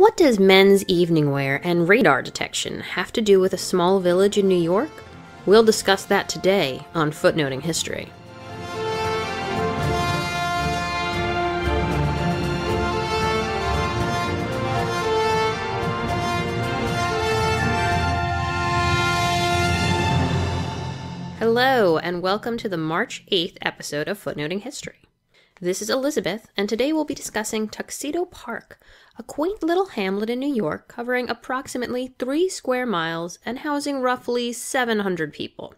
What does men's evening wear and radar detection have to do with a small village in New York? We'll discuss that today on Footnoting History. Hello, and welcome to the March 8th episode of Footnoting History. This is Elizabeth, and today we'll be discussing Tuxedo Park, a quaint little hamlet in New York covering approximately three square miles and housing roughly 700 people.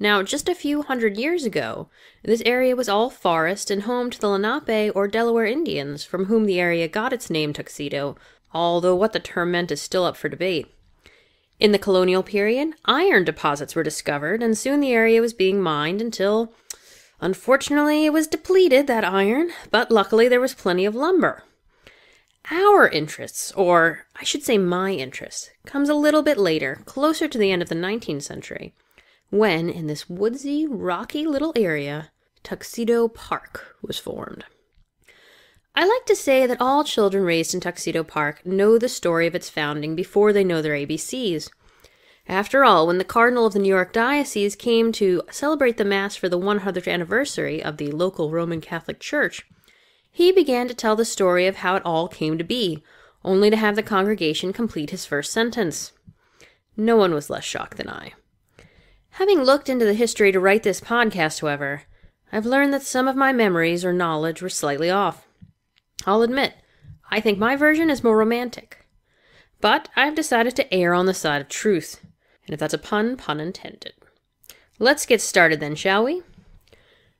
Now, just a few hundred years ago, this area was all forest and home to the Lenape or Delaware Indians, from whom the area got its name Tuxedo, although what the term meant is still up for debate. In the colonial period, iron deposits were discovered, and soon the area was being mined until Unfortunately, it was depleted, that iron, but luckily there was plenty of lumber. Our interests, or I should say my interest, comes a little bit later, closer to the end of the 19th century, when, in this woodsy, rocky little area, Tuxedo Park was formed. I like to say that all children raised in Tuxedo Park know the story of its founding before they know their ABCs. After all, when the Cardinal of the New York Diocese came to celebrate the Mass for the 100th anniversary of the local Roman Catholic Church, he began to tell the story of how it all came to be, only to have the congregation complete his first sentence. No one was less shocked than I. Having looked into the history to write this podcast, however, I've learned that some of my memories or knowledge were slightly off. I'll admit, I think my version is more romantic. But I've decided to err on the side of truth. And if that's a pun, pun intended. Let's get started then, shall we?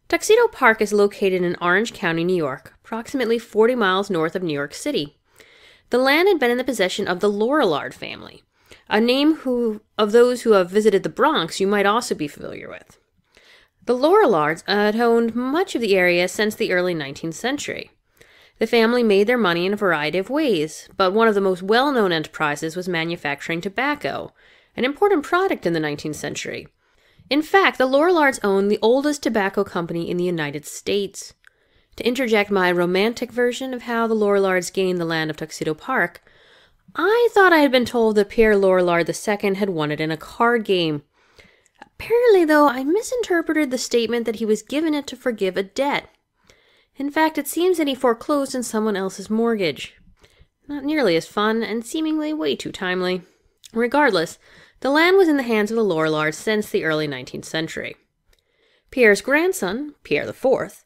Tuxedo Park is located in Orange County, New York, approximately 40 miles north of New York City. The land had been in the possession of the Lorillard family, a name who, of those who have visited the Bronx you might also be familiar with. The Lorillards had owned much of the area since the early 19th century. The family made their money in a variety of ways, but one of the most well known enterprises was manufacturing tobacco, an important product in the 19th century. In fact, the Lorillards owned the oldest tobacco company in the United States. To interject my romantic version of how the Lorillards gained the land of Tuxedo Park, I thought I had been told that Pierre Lorillard II had won it in a card game. Apparently, though, I misinterpreted the statement that he was given it to forgive a debt. In fact, it seems that he foreclosed on someone else's mortgage. Not nearly as fun, and seemingly way too timely. Regardless, the land was in the hands of the Lorillards since the early 19th century. Pierre's grandson, Pierre IV,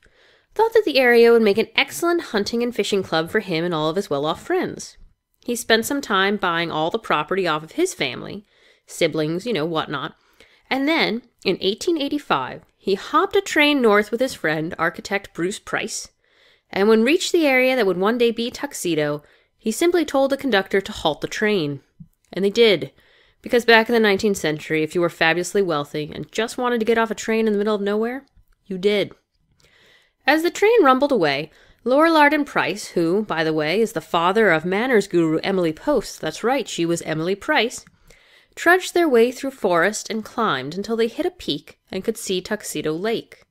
thought that the area would make an excellent hunting and fishing club for him and all of his well off friends. He spent some time buying all the property off of his family, siblings, you know, whatnot, and then, in 1885, he hopped a train north with his friend, architect Bruce Price, and when reached the area that would one day be Tuxedo, he simply told the conductor to halt the train. And they did. Because back in the 19th century, if you were fabulously wealthy and just wanted to get off a train in the middle of nowhere, you did. As the train rumbled away, Lorillard and Price, who, by the way, is the father of manners guru Emily Post, that's right, she was Emily Price, trudged their way through forest and climbed until they hit a peak and could see Tuxedo Lake.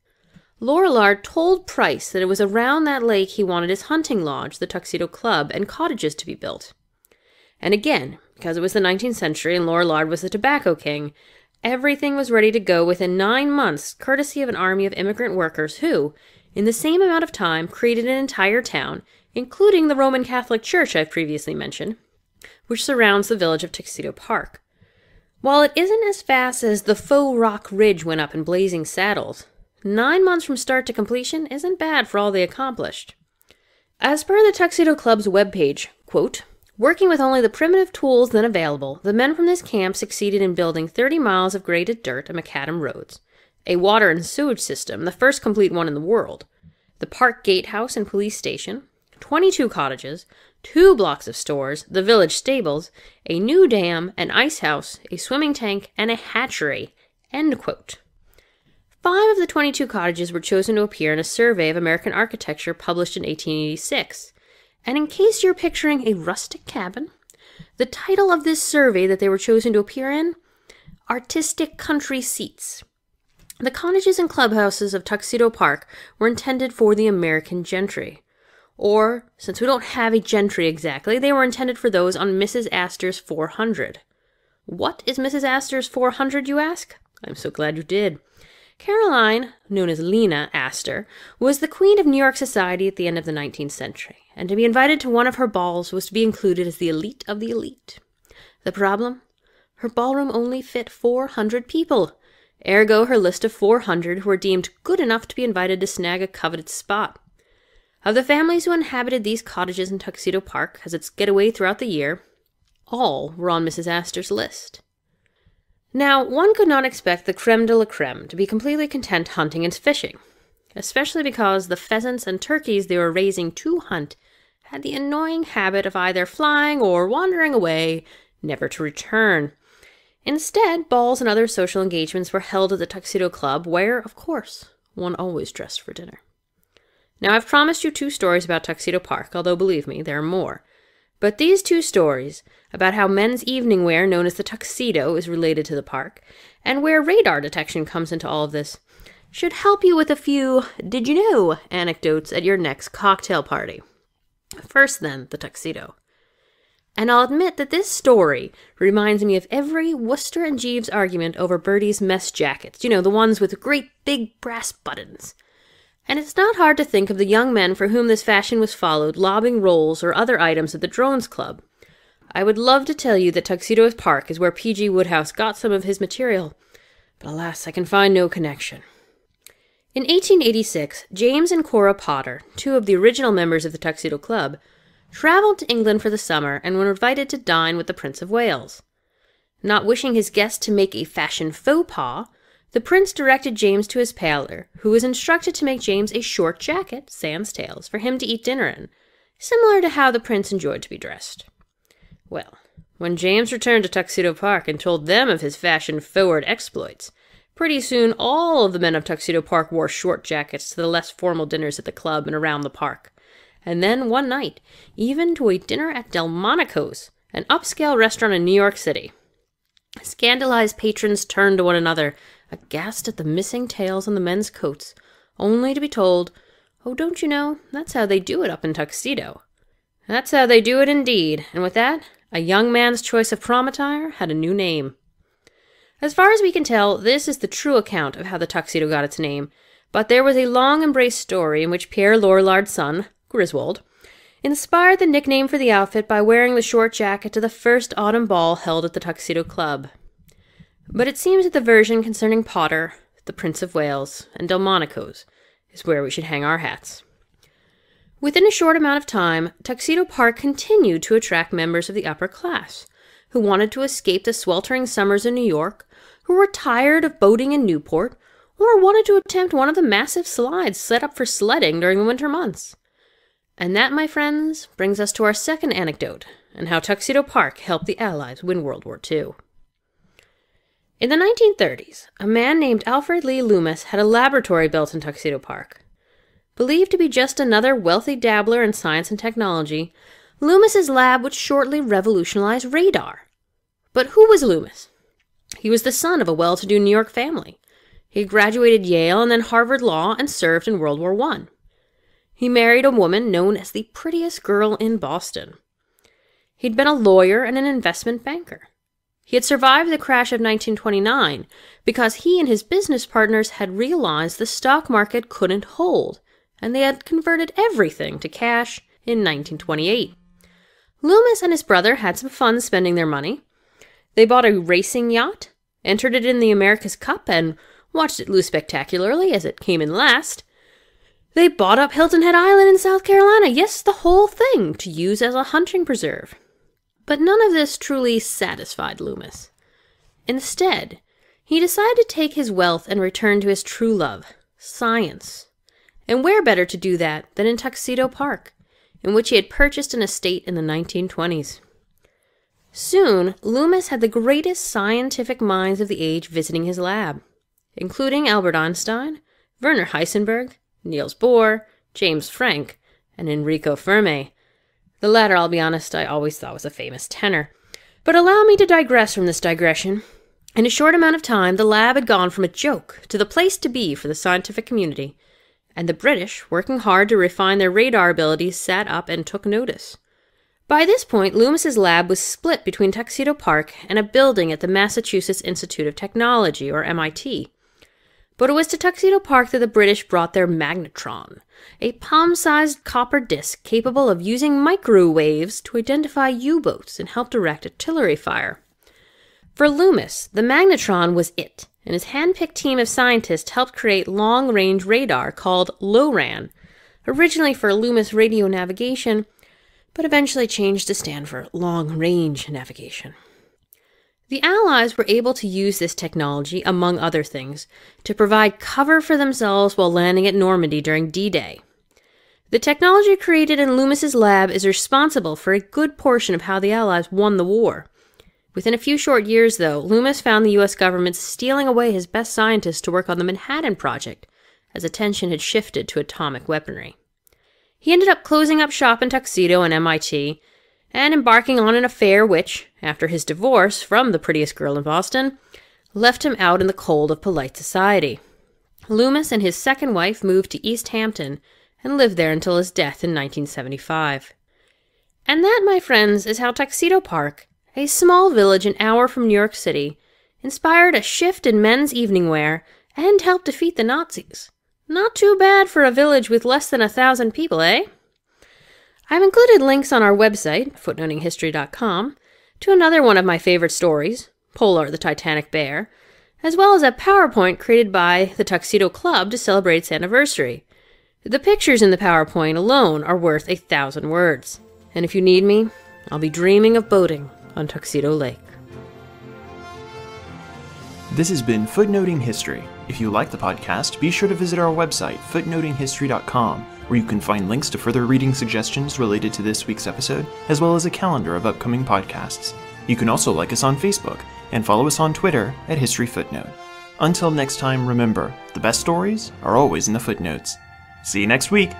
Lorillard told Price that it was around that lake he wanted his hunting lodge, the Tuxedo Club, and cottages to be built. And again, because it was the 19th century and Lorillard was the tobacco king, everything was ready to go within nine months, courtesy of an army of immigrant workers who, in the same amount of time, created an entire town, including the Roman Catholic Church I've previously mentioned, which surrounds the village of Tuxedo Park. While it isn't as fast as the faux rock ridge went up in blazing saddles, nine months from start to completion isn't bad for all they accomplished. As per the Tuxedo Club's webpage, quote, Working with only the primitive tools then available, the men from this camp succeeded in building 30 miles of graded dirt and macadam roads, a water and sewage system, the first complete one in the world, the park gatehouse and police station, 22 cottages, two blocks of stores, the village stables, a new dam, an ice house, a swimming tank, and a hatchery. Five of the 22 cottages were chosen to appear in a survey of American architecture published in 1886. And in case you're picturing a rustic cabin, the title of this survey that they were chosen to appear in Artistic Country Seats. The cottages and clubhouses of Tuxedo Park were intended for the American gentry. Or, since we don't have a gentry exactly, they were intended for those on Mrs. Astor's 400. What is Mrs. Astor's 400, you ask? I'm so glad you did. Caroline, known as Lina Astor, was the queen of New York society at the end of the 19th century, and to be invited to one of her balls was to be included as the elite of the elite. The problem? Her ballroom only fit 400 people. Ergo, her list of 400 who were deemed good enough to be invited to snag a coveted spot. Of the families who inhabited these cottages in Tuxedo Park as its getaway throughout the year, all were on Mrs. Astor's list. Now, one could not expect the creme de la creme to be completely content hunting and fishing, especially because the pheasants and turkeys they were raising to hunt had the annoying habit of either flying or wandering away, never to return. Instead, balls and other social engagements were held at the Tuxedo Club, where, of course, one always dressed for dinner. Now, I've promised you two stories about Tuxedo Park, although believe me, there are more. But these two stories, about how men's evening wear known as the tuxedo is related to the park, and where radar detection comes into all of this, should help you with a few did you know anecdotes at your next cocktail party. First, then, the tuxedo. And I'll admit that this story reminds me of every Wooster and Jeeves argument over Bertie's mess jackets. You know, the ones with great big brass buttons. And it's not hard to think of the young men for whom this fashion was followed lobbing rolls or other items at the Drones Club. I would love to tell you that Tuxedo Park is where P.G. Wodehouse got some of his material, but alas, I can find no connection. In 1886, James and Cora Potter, two of the original members of the Tuxedo Club, traveled to England for the summer and were invited to dine with the Prince of Wales. Not wishing his guest to make a fashion faux pas, the prince directed James to his tailor, who was instructed to make James a short jacket, sans tails, for him to eat dinner in, similar to how the prince enjoyed to be dressed. Well, when James returned to Tuxedo Park and told them of his fashion forward exploits, pretty soon all of the men of Tuxedo Park wore short jackets to the less formal dinners at the club and around the park and then one night, even to a dinner at Delmonico's, an upscale restaurant in New York City. Scandalized patrons turned to one another, aghast at the missing tails on the men's coats, only to be told, Oh, don't you know, that's how they do it up in Tuxedo. That's how they do it indeed, and with that, a young man's choice of prom attire had a new name. As far as we can tell, this is the true account of how the tuxedo got its name, but there was a long embraced story in which Pierre Lorillard's son, Griswold, inspired the nickname for the outfit by wearing the short jacket to the first autumn ball held at the Tuxedo Club. But it seems that the version concerning Potter, the Prince of Wales, and Delmonico's is where we should hang our hats. Within a short amount of time, Tuxedo Park continued to attract members of the upper class who wanted to escape the sweltering summers in New York, who were tired of boating in Newport, or wanted to attempt one of the massive slides set up for sledding during the winter months. And that, my friends, brings us to our second anecdote and how Tuxedo Park helped the Allies win World War II. In the 1930s, a man named Alfred Lee Loomis had a laboratory built in Tuxedo Park. Believed to be just another wealthy dabbler in science and technology, Loomis's lab would shortly revolutionize radar. But who was Loomis? He was the son of a well-to-do New York family. He graduated Yale and then Harvard Law and served in World War I. He married a woman known as the prettiest girl in Boston. He'd been a lawyer and an investment banker. He had survived the crash of 1929 because he and his business partners had realized the stock market couldn't hold, and they had converted everything to cash in 1928. Loomis and his brother had some fun spending their money. They bought a racing yacht, entered it in the America's Cup, and watched it lose spectacularly as it came in last. They bought up Hilton Head Island in South Carolina, yes, the whole thing, to use as a hunting preserve. But none of this truly satisfied Loomis. Instead, he decided to take his wealth and return to his true love, science. And where better to do that than in Tuxedo Park, in which he had purchased an estate in the 1920s. Soon, Loomis had the greatest scientific minds of the age visiting his lab, including Albert Einstein, Werner Heisenberg, Niels Bohr, James Franck, and Enrico Fermi. The latter, I'll be honest, I always thought was a famous tenor. But allow me to digress from this digression. In a short amount of time, the lab had gone from a joke to the place to be for the scientific community, and the British, working hard to refine their radar abilities, sat up and took notice. By this point, Loomis's lab was split between Tuxedo Park and a building at the Massachusetts Institute of Technology, or MIT. But it was to Tuxedo Park that the British brought their magnetron, a palm sized copper disc capable of using microwaves to identify U boats and help direct artillery fire. For Loomis, the magnetron was it, and his hand picked team of scientists helped create long range radar called LORAN, originally for Loomis radio navigation, but eventually changed to stand for long range navigation. The Allies were able to use this technology, among other things, to provide cover for themselves while landing at Normandy during D Day. The technology created in Loomis's lab is responsible for a good portion of how the Allies won the war. Within a few short years, though, Loomis found the US government stealing away his best scientists to work on the Manhattan Project, as attention had shifted to atomic weaponry. He ended up closing up shop in Tuxedo and MIT and embarking on an affair which, after his divorce from the prettiest girl in Boston, left him out in the cold of polite society. Loomis and his second wife moved to East Hampton and lived there until his death in 1975. And that, my friends, is how Tuxedo Park, a small village an hour from New York City, inspired a shift in men's evening wear and helped defeat the Nazis. Not too bad for a village with less than a thousand people, eh? I've included links on our website, footnotinghistory.com, to another one of my favorite stories, Polar the Titanic Bear, as well as a PowerPoint created by the Tuxedo Club to celebrate its anniversary. The pictures in the PowerPoint alone are worth a thousand words. And if you need me, I'll be dreaming of boating on Tuxedo Lake. This has been Footnoting History. If you like the podcast, be sure to visit our website, footnotinghistory.com where you can find links to further reading suggestions related to this week's episode, as well as a calendar of upcoming podcasts. You can also like us on Facebook and follow us on Twitter at History Footnote. Until next time, remember the best stories are always in the footnotes. See you next week!